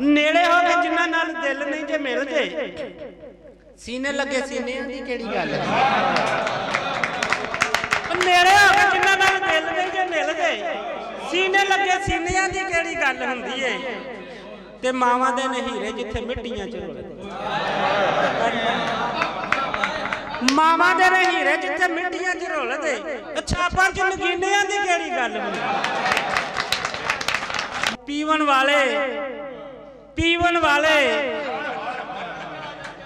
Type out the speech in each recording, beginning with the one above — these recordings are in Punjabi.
ਨੇੜੇ ਹੋ ਕੇ ਜਿੰਨਾ ਨਾਲ ਦਿਲ ਨਹੀਂ ਜੇ ਮਿਲ ਜੇ। ਸੀਨੇ ਲੱਗੇ ਸੀਨਿਆਂ ਦੀ ਕਿਹੜੀ ਗੱਲ ਹੈ? ਨੇੜੇ ਹੋ ਕੇ ਜਿੰਨਾ ਨਾਲ ਦਿਲ ਨਹੀਂ ਜੇ ਮਿਲ ਜੇ। ਸੀਨੇ ਲੱਗੇ ਸੀਨਿਆਂ ਦੀ ਕਿਹੜੀ ਗੱਲ ਹੁੰਦੀ ਏ? ਤੇ ਮਾਵਾਂ ਦੇ ਨੇ ਜਿੱਥੇ ਮਿੱਟੀਆਂ ਚ ਰੁਲਦੇ ਮਾਵਾਂ ਦੇ ਨੇ ਜਿੱਥੇ ਮਿੱਟੀਆਂ ਚ ਰੁਲਦੇ ਅੱਛਾ ਪਰ ਚ ਨਗੀਨਿਆਂ ਦੀ ਕਿਹੜੀ ਗੱਲ ਹੁੰਦੀ? ਪੀਵਨ ਵਾਲੇ ਪੀਵਨ ਵਾਲੇ।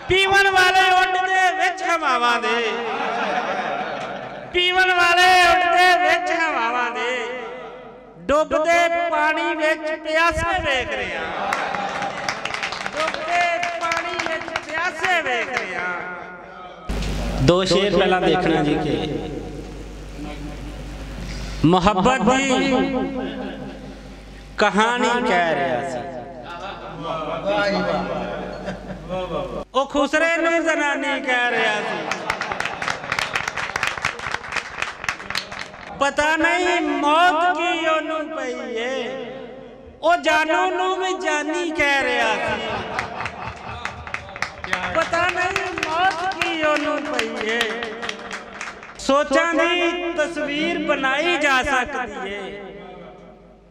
ਪੀਵਨ ਵਾਲੇ ਉੱਡਦੇ ਵਿੱਚ ਹਵਾਵਾਂ ਦੇ। ਪੀਵਨ ਵਾਲੇ ਉੱਡਦੇ ਵਿੱਚ ਹਵਾਵਾਂ ਦੇ। ਡੁੱਬਦੇ ਪਾਣੀ ਵਿੱਚ ਪਿਆਸੇ ਵੇਖ ਰਿਆਂ ਡੁੱਬਦੇ ਪਾਣੀ ਵਿੱਚ ਪਿਆਸੇ ਵੇਖ ਰਿਆਂ ਦੋ ਸ਼ੇਰ ਪਹਿਲਾਂ ਦੇਖਣਾ ਜੀ ਕਿ ਮੁਹੱਬਤ ਦੀ ਕਹਾਣੀ ਕਹਿ ਰਿਹਾ ਸੀ। ਉਹ ਖੁਸਰੇ ਨੂੰ ਜ਼ਨਾਨੀ ਕਹਿ ਰਿਹਾ ਸੀ ਪਤਾ ਨਹੀਂ ਮੌਤ ਕੀ ਉਹਨੂੰ ਪਈ ਏ ਉਹ ਜਾਨੂ ਨੂੰ ਵੀ ਜਾਨੀ ਕਹਿ ਰਿਹਾ ਸੀ ਪਤਾ ਨਹੀਂ ਮੌਤ ਕੀ ਉਹਨੂੰ ਪਈ ਏ ਸੋਚਾਂ ਦੀ ਤਸਵੀਰ ਬਣਾਈ ਜਾ ਸਕਦੀ ਏ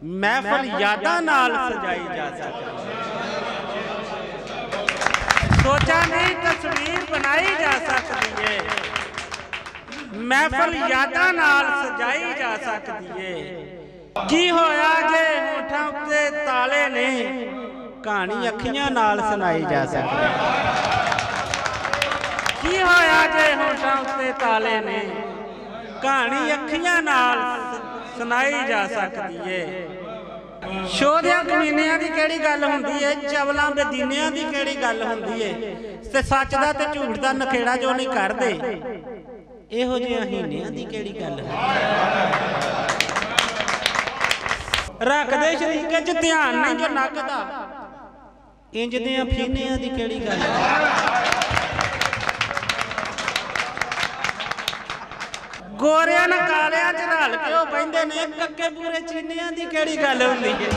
ਮਹਿਫਲ ਯਾਦਾਂ ਨਾਲ ਸਜਾਈ ਜਾ ਸਕਦੀ ਹੈ ਸੋਚਾਂ ਦੀ ਤਸਵੀਰ ਬਣਾਈ ਜਾ ਸਕਦੀ ਏ। ਮਹਿਫਲ ਯਾਦਾਂ ਨਾਲ ਸਜਾਈ ਜਾ ਸਕਦੀ ਏ। ਕੀ ਹੋਇਆ ਜੇ ਹੋਠਾਂ ਉੱਤੇ ਤਾਲੇ ਨੇ? ਕਹਾਣੀ ਅੱਖੀਆਂ ਨਾਲ ਸੁਣਾਈ ਜਾ ਸਕਦੀ ਕੀ ਹੋਇਆ ਜੇ ਹੋਠਾਂ ਉੱਤੇ ਤਾਲੇ ਨੇ? ਕਹਾਣੀ ਅੱਖੀਆਂ ਨਾਲ ਸੁਣਾਈ ਜਾ ਸਕਦੀ ਏ। ਸ਼ੋਧਿਆਂ ਕਮੀਨਿਆਂ ਦੀ ਕਿਹੜੀ ਗੱਲ ਹੁੰਦੀ ਏ? ਚਵਲਾਂ ਬੇਦੀਨਿਆਂ ਦੀ ਕਿਹੜੀ ਗੱਲ ਹੁੰਦੀ ਏ? ਤੇ ਸੱਚ ਦਾ ਤੇ ਝੂਠ ਦਾ ਨਖੇੜਾ ਜੋ ਨਹੀਂ ਕਰਦੇ। ਇਹੋ ਜਿਹੀਆਂ ਹੀਨਿਆਂ ਦੀ ਕਿਹੜੀ ਗੱਲ ਹੈ? ਰੱਖਦੇ ਸ਼ਰੀਕੇ ਚ ਧਿਆਨ ਨਹੀਂ ਜੋ ਨੱਕਦਾ। ਇੰਜ ਦੀਆਂ ਫੀਨਿਆਂ ਦੀ ਕਿਹੜੀ ਗੱਲ ਹੈ? ਗੋਰਿਆਂ ਨਾਲ ਕਾਲਿਆਂ 'ਚ ਰਲ ਕੇ ਉਹ ਬੈੰਦੇ ਨੇ ਕੱਕੇ ਪੂਰੇ ਚੀਨੀਆਂ ਦੀ ਕਿਹੜੀ ਗੱਲ ਹੁੰਦੀ ਹੈ?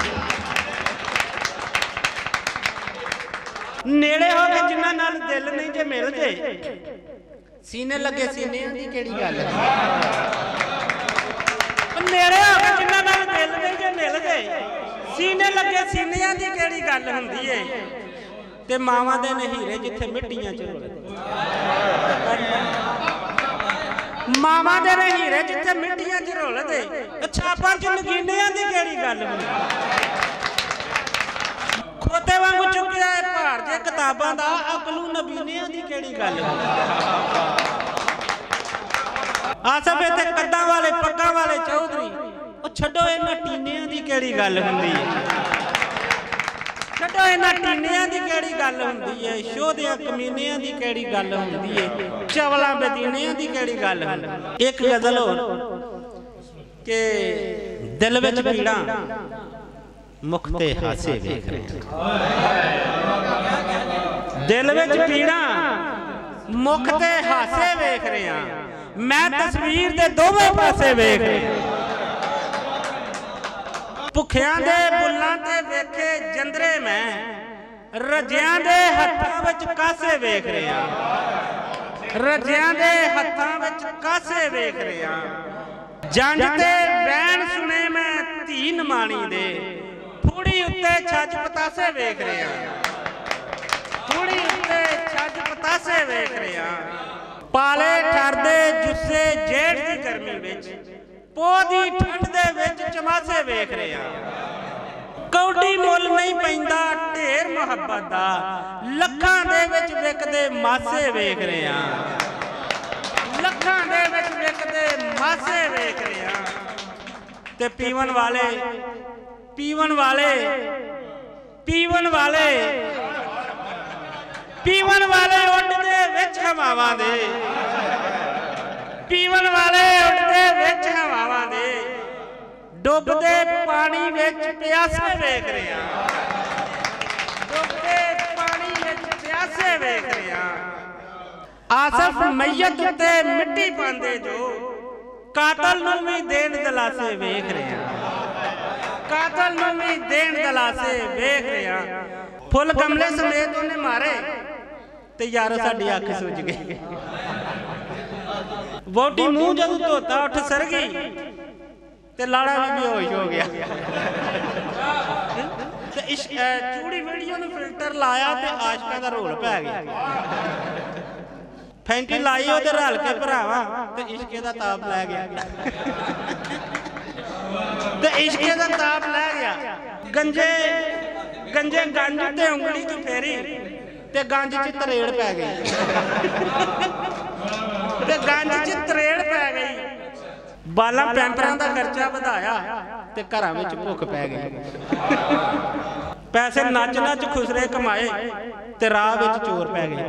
ਨੇੜੇ ਹੋ ਕੇ ਜਿੰਨਾ ਨਾਲ ਦਿਲ ਨਹੀਂ ਜੇ ਮਿਲ ਜੇ, ਸੀਨੇ ਲੱਗੇ ਸੀਨਿਆਂ ਦੀ ਕਿਹੜੀ ਗੱਲ ਹੈ? ਨੇੜੇ ਹੋ ਕੇ ਜਿੰਨਾ ਨਾਲ ਦਿਲ ਨਹੀਂ ਜੇ ਮਿਲ ਜੇ, ਸੀਨੇ ਲੱਗੇ ਸੀਨਿਆਂ ਦੀ ਕਿਹੜੀ ਗੱਲ ਹੁੰਦੀ ਏ ਤੇ ਮਾਵਾਂ ਦੇ ਨਹੀਰੇ ਜਿੱਥੇ ਮਿੱਟੀਆਂ ਚ ਰੁਲਦੇ ਮਾਵਾਂ ਦੇ ਹੀਰੇ ਜਿੱਥੇ ਮਿੱਟੀਆਂ 'ਚ ਰੁਲਦੇ ਅੱਛਾ ਪਰ ਚ ਨਗੀਨਿਆਂ ਦੀ ਕਿਹੜੀ ਗੱਲ ਹੁੰਦੀ ਖੋਤੇ ਵਾਂਗੂ ਚੁੱਕਿਆ ਹੈ ਭਾਰ ਜੇ ਕਿਤਾਬਾਂ ਦਾ, ਅਕਲੂ ਨਬੀਨਿਆਂ ਦੀ ਕਿਹੜੀ ਗੱਲ ਹੁੰਦੀ ਇੱਥੇ ਕੱਦਾਂ ਵਾਲੇ, ਪੱਗਾਂ ਵਾਲੇ ਚੌਧਰੀ, ਉਹ ਛੱਡੋ ਇਹਨਾਂ ਟੀਨਿਆਂ ਦੀ ਕਿਹੜੀ ਗੱਲ ਹੁੰਦੀ ਹੈ ਛੱਡੋ, ਇਹਨਾਂ ਟੀਨਿਆਂ ਦੀ ਕਿਹੜੀ ਗੱਲ ਹੁੰਦੀ ਏ? ਸ਼ੋਧਿਆਂ ਕਮੀਨਿਆਂ ਦੀ ਕਿਹੜੀ ਗੱਲ ਹੁੰਦੀ ਏ? ਚਵਲਾਂ ਬਦੀਨਿਆਂ ਦੀ ਕਿਹੜੀ ਗੱਲ ਹੁੰਦੀ ਇੱਕ ਗਜ਼ਲ ਹੋਰ, ਕਿ ਦਿਲ ਵਿੱਚ ਪੀੜਾਂ ਮੁਖ ਤੇ ਹਾਸੇ ਵੇਖ ਰਹੇ ਦਿਲ ਵਿੱਚ ਪੀੜਾਂ ਮੁਖ ਤੇ ਹਾਸੇ ਵੇਖ ਰਿਹਾ ਮੈਂ ਤਸਵੀਰ ਦੇ ਦੋਵੇਂ ਪਾਸੇ ਵੇਖ ਰਿਹਾ। ਭੁੱਖਿਆਂ ਦੇ ਬੁੱਲਾਂ ਤੇ ਵੇਖੇ ਜੰਦਰੇ ਮੈਂ ਰਜਿਆਂ ਦੇ ਹੱਥਾਂ ਵਿੱਚ ਕਾਸੇ ਵੇਖ ਰਿਹਾ। ਰਜਿਆਂ ਦੇ ਹੱਥਾਂ ਵਿੱਚ ਕਾਸੇ ਵੇਖ ਰਿਹਾ। ਜੰਜ ਤੇ ਵੈਣ ਸੁਣੇ ਮੈਂ ਧੀ ਨਮਾਣੀ ਦੇ। ਫੂੜੀ ਉੱਤੇ ਛੱਜ ਪਤਾਸੇ ਵੇਖ ਰਿਹਾ। ਫੂੜੀ ਉੱਤੇ ਛੱਜ ਪਤਾਸੇ ਵੇਖ ਰਿਹਾ। ਪਾਲੇ ਠਰਦੇ ਜੁੱਸੇ ਜੇਠ ਦੀ ਗਰਮੀ ਵਿੱਚ। ਪੋਹ ਦੀ ਠੰਡ ਦੇ ਵਿੱਚ ਚਮਾਸੇ ਵੇਖ ਰਿਹਾ ਕੌਡੀ ਮੁੱਲ ਨਹੀਂ ਪੈਂਦਾ, ਢੇਰ ਮੁਹੱਬਤ ਦਾ ਲੱਖਾਂ ਦੇ ਵਿੱਚ ਵਿਕਦੇ ਮਾਸੇ ਵੇਖ ਰਿਹਾ ਲੱਖਾਂ ਦੇ ਵਿੱਚ ਵਿਕਦੇ ਮਾਸੇ ਵੇਖ ਰਿਹਾ ਤੇ ਪੀਵਨ ਵਾਲੇ ਪੀਵਨ ਵਾਲੇ ਪੀਵਨ ਵਾਲੇ ਪੀਵਨ ਵਾਲੇ ਉੱਡਦੇ ਵਿੱਚ ਹਵਾਵਾਂ ਦੇ। ਪੀਵਨ ਵਾਲੇ ਵਿੱਚ ਦੇ ਡੁੱਬਦੇ ਪਾਣੀ ਵਿੱਚ ਪਿਆਸੇ ਵੇਖ ਰਿਆਂ ਡੁੱਬਦੇ ਪਾਣੀ ਵਿੱਚ ਪਿਆਸੇ ਵੇਖ ਰਿਆਂ ਆਸਫ ਮਈਤ ਉੱਤੇ ਮਿੱਟੀ ਪਾਉਂਦੇ ਜੋ, ਕਾਤਲ ਨੂੰ ਵੀ ਦੇਣ ਦਲਾਸੇ ਵੇਖ ਰਿਆਂ ਕਾਤਲ ਨੂੰ ਵੀ ਦੇਣ ਦਲਾਸੇ ਵੇਖ ਰਿਹਾ ਫੁੱਲ ਗਮਲੇ ਸਮੇਤ ਉਹਨੇ ਮਾਰੇ ਤੇ ਯਾਰ ਸਾਡੀ ਅੱਖ ਸੁੱਜ ਗਈ। ਵੋਟੀ ਮੂੰਹ ਜਦੋਂ ਧੋਤਾ, ਉੱਠ ਸਰ ਗਈ। ਤੇ ਲਾੜਾ ਵੀ ਬੇਹੋਸ਼ ਹੋ ਗਿਆ। ਤੇ ਇਸ ਚੂੜੀ ਵੀਡੀਓ ਨੂੰ ਫਿਲਟਰ ਲਾਇਆ ਤੇ ਆਸ਼ਕਾਂ ਦਾ ਰੋਲ ਪੈ ਗਿਆ। ਫੈਂਟੀ ਲਾਈ ਉਹਦੇ ਰਲ ਕੇ ਭਰਾਵਾ, ਤੇ ਇਸ਼ਕੇ ਦਾ ਤਾਪ ਲੈ ਗਿਆ। ਤੇ ਇਸ਼ਕੇ ਦਾ ਤਾਪ ਲੈ ਗਿਆ। ਗੰਜੇ ਗੰਜੇ ਗੰਜ ਤੇ ਉਂਗਲੀ ਚ ਫੇਰੀ ਤੇ ਗੰਜ ਚ ਤਰੇੜ ਪੈ ਗਈ। ਤੇ ਗੰਜ ਚ ਤਰੇੜ ਪੈ ਗਈ। ਬਾਲਾਂ ਪੈਂਪਰਾਂ ਦਾ ਖਰਚਾ ਵਧਾਇਆ ਤੇ ਘਰਾਂ ਵਿੱਚ ਭੁੱਖ ਪੈ ਗਈ। ਪੈਸੇ ਨੱਚ ਨੱਚ ਖੁਸਰੇ ਕਮਾਏ ਤੇ ਰਾਹ ਵਿੱਚ ਚੋਰ ਪੈ ਗਏ।